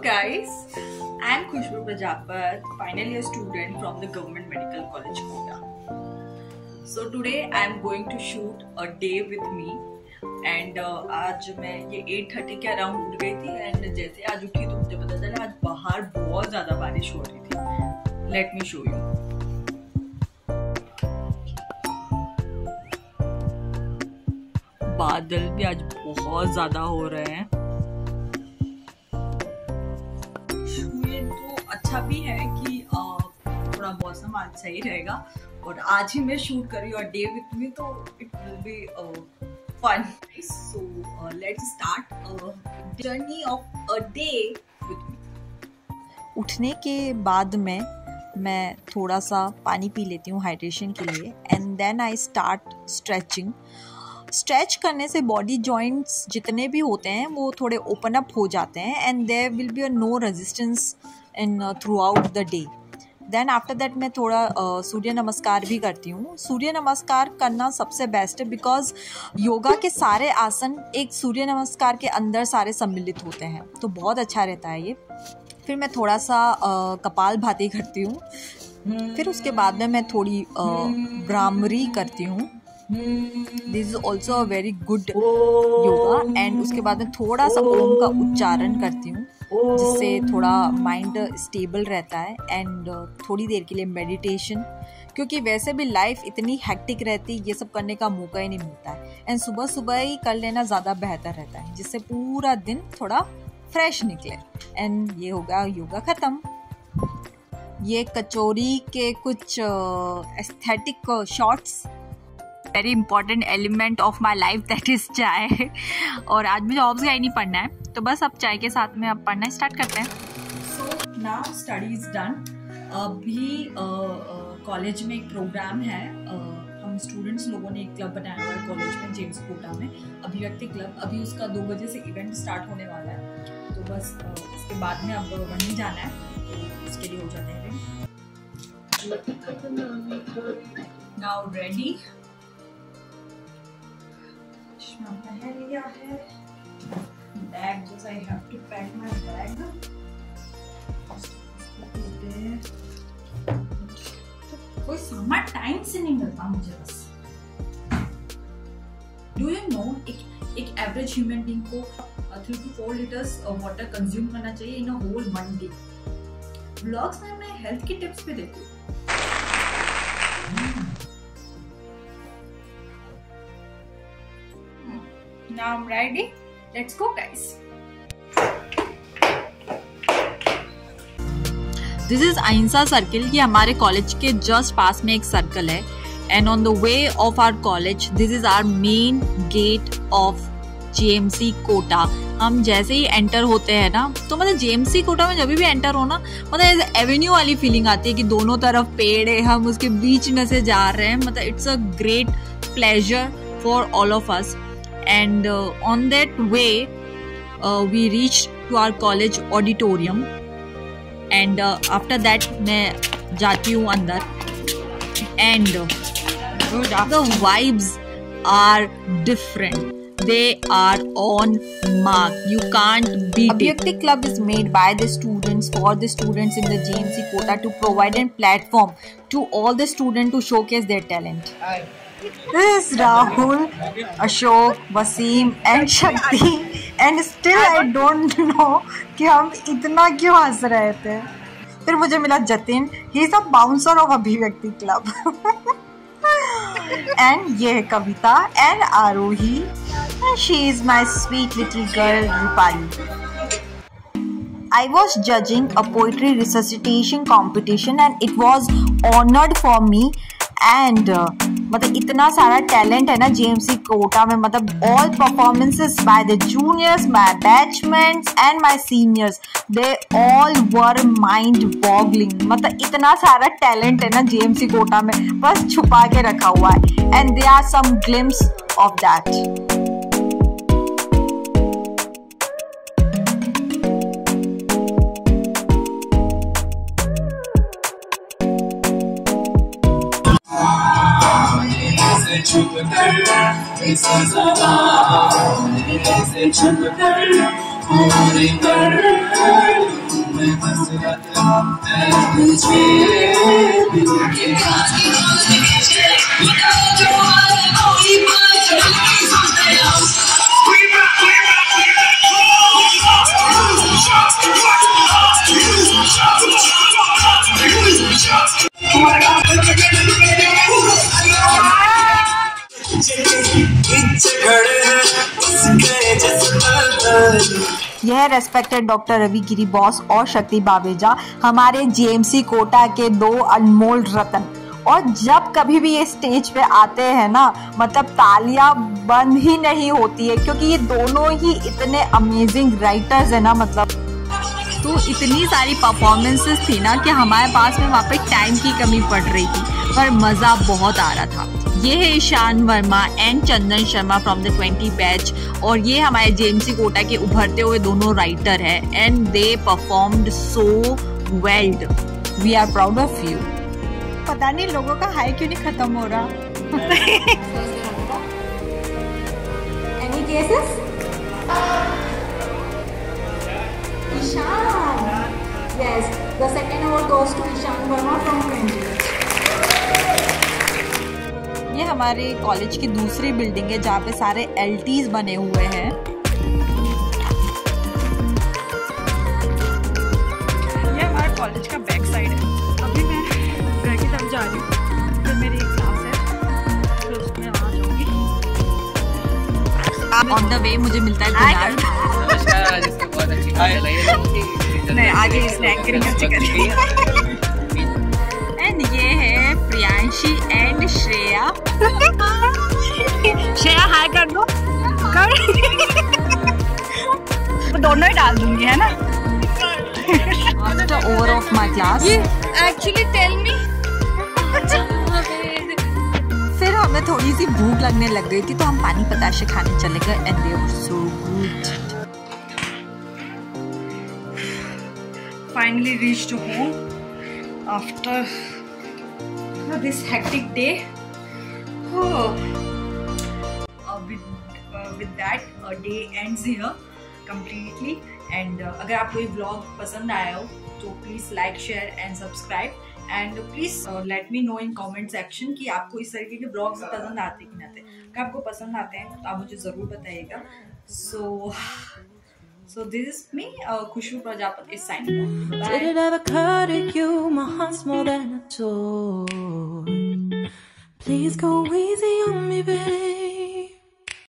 Guys I am Khushbu Prajapat final year student from the government medical college Kota so today I am going to shoot a day with me and आज मैं ये eight thirty के around उठ गई थी and जैसे आज उठी तो मुझे पता चला आज बाहर बहुत ज़्यादा बारिश हो रही थी। लेट मी शो यू बादल भी आज बहुत ज़्यादा हो रहे हैं। अच्छा भी है कि थोड़ा मौसम आज सही रहेगा। और आज ही मैं शूट कर रही हूँ डे विथ मी तो it will be fun so let's start journey of a day with me उठने के बाद में मैं थोड़ा सा पानी पी लेती हूँ हाइड्रेशन के लिए and then I start stretching stretch करने से बॉडी जॉइंट्स जितने भी होते हैं, वो थोड़े ओपन अप हो जाते हैं and there will be a no resistance in throughout the day then after that मैं थोड़ा uh, सूर्य नमस्कार भी करती हूँ। सूर्य नमस्कार करना सबसे बेस्ट है बिकॉज़ योगा के सारे आसन एक सूर्य नमस्कार के अंदर सारे सम्मिलित होते हैं। तो बहुत अच्छा रहता है ये। फिर मैं थोड़ा सा uh, कपाल भाती करती हूँ। फिर उसके बाद में मैं थोड़ी ब्राह्मरी uh, करती हूँ। This is also a very good yoga and उसके बाद में थोड़ा सा ओम का उच्चारण करती हूँ जिससे थोड़ा माइंड स्टेबल रहता है एंड थोड़ी देर के लिए मेडिटेशन क्योंकि वैसे भी लाइफ इतनी हैक्टिक रहती है ये सब करने का मौका ही नहीं मिलता है एंड सुबह सुबह ही कर लेना ज़्यादा बेहतर रहता है जिससे पूरा दिन थोड़ा फ्रेश निकले एंड ये होगा योगा ख़त्म ये कचौरी के कुछ aesthetic shorts very important element of my life that is chai. और आज मुझे ऑब्स का ही नहीं पढ़ना है तो बस अब चाय के साथ में अब पढ़ना स्टार्ट करते हैं. So now study is done अभी कॉलेज में एक प्रोग्राम है. हम स्टूडेंट्स लोगों ने एक क्लब बनाया हुआ है कॉलेज में जेम्स कोटा में. अभिव्यक्ति क्लब अभी उसका दो बजे से इवेंट स्टार्ट होने वाला है. तो बस उसके बाद में अब वहीं जाना है. तो उसके लिए हो जाते हैं. नाउ रेडी चश्मा पहन लिया है? बैग जैसा I have to pack my bag कोई सामान टाइम से नहीं मिलता मुझे बस। डू यू नो एक एक एवरेज ह्यूमन बीइंग को three two four litres water consume करना चाहिए in a whole one blogs में मैं हेल्थ की टिप्स भी देती हूँ। Now I'm ready. Let's go, guys. This is Ahimsa circle ये हमारे कॉलेज के जस्ट पास में एक सर्कल है and on the way of our college this is our main gate of JMC Kota हम जैसे ही एंटर होते हैं ना तो मतलब जेएमसी कोटा में जब भी एंटर हो ना मतलब एवेन्यू वाली फीलिंग आती है कि दोनों तरफ़ पेड़ है, हम उसके बीच में से जा रहे हैं मतलब it's a great pleasure for all of us and uh, on that way uh, we reached to our college auditorium and uh, after that मैं जाती हूँ अंदर and the vibes are different they are on mark you can't beat Abhyakti it club is made by the students for the students in the GMC quota to provide a platform to all the students to showcase their talent Hi. This is Rahul, Ashok, Wasim and Shakti and still I don't know कि हम इतना क्यों हंस रहे थे फिर मुझे मिला Jatin he is a bouncer of Abhivyakti club and ये है Kavita and Arohi she is my sweet little girl Rupali I was judging a poetry resuscitation competition and it was honored for me and uh, मतलब इतना सारा talent है ना JMC Kota में मतलब all performances by the juniors my batchmates and my seniors they all were mind boggling मतलब इतना सारा टैलेंट है ना जेएमसी कोटा में, बस छुपा के रखा हुआ है। And they are some glimpse of that Jupiter, this is a love. This is Jupiter, holding her. With us, and we be यह respected doctor Ravi Giri boss और शक्ति बावेजा हमारे जेएमसी कोटा के दो अनमोल रतन। और जब कभी भी ये स्टेज पे आते हैं ना मतलब तालियाँ बंद ही नहीं होती है, क्योंकि ये दोनों ही इतने अमेजिंग राइटर्स है ना मतलब। तो इतनी सारी परफॉर्मेंसेस थी ना कि हमारे पास में वहाँ पे टाइम की कमी पड़ रही थी, पर मज़ा बहुत आ रहा था। ये है Ishaan Verma and Chandan Sharma from the twenty batch और ये हमारे जेएमसी कोटा के उभरते हुए दोनों राइटर है and they performed so well we are proud of you पता नहीं लोगों का हाई क्यों नहीं खत्म हो रहा Any cases? Ishan. Yes, the second award goes to Ishan Verma from 20. ये हमारे कॉलेज की दूसरी बिल्डिंग है जहाँ पे सारे एल बने हुए हैं। ये हमारे कॉलेज का बैक साइड है। अभी मैं घर की तरफ़ जा रही हूँ फिर मेरी एक क्लास है फिर उसमें वहाँ जाऊँगी। ऑन द वे मुझे मिलता है नमस्कार आज बहुत अच्छी नहीं आज ये इसने एंकरिंग अच्छी करी है। प्रियांशी एंड श्रेया. श्रेया हाय कर दो। कर तो दोनों ही डाल दूँगी है ना? Over of my class actually tell me फिर हमें थोड़ी सी भूख लगने लग गई थी तो हम पानी पताशे खाने चले गए and they were so good finally reached home after this hectic day. Oh. Uh, with, uh, with that, a day ends here completely. And uh, अगर आपको ये vlog पसंद आया हो तो please like share and subscribe and please let me know in comment section कि आपको इस तरीके के ब्लॉग्स पसंद आते कि नहीं आते अगर आपको पसंद आते हैं तो आप मुझे ज़रूर बताइएगा सो So this is me, uh, Khushbu Prajapati is signing off. Did it ever occur to you my heart's more than a toy? Please go easy on me, babe.